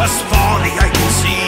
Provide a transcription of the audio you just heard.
as far as I can see.